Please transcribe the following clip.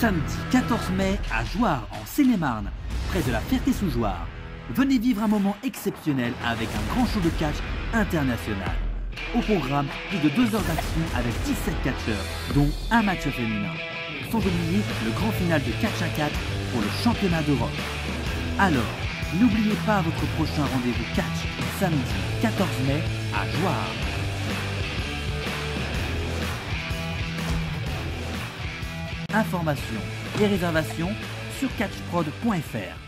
Samedi 14 mai à Jouarre en Seine-et-Marne, près de la Ferté-sous-Jouarre. Venez vivre un moment exceptionnel avec un grand show de catch international. Au programme, plus de deux heures d'action avec 17 catcheurs, dont un match féminin. Sans oublier le grand final de catch à 4 pour le championnat d'Europe. Alors, n'oubliez pas votre prochain rendez-vous catch samedi 14 mai à Jouarre. Informations et réservations sur catchprod.fr.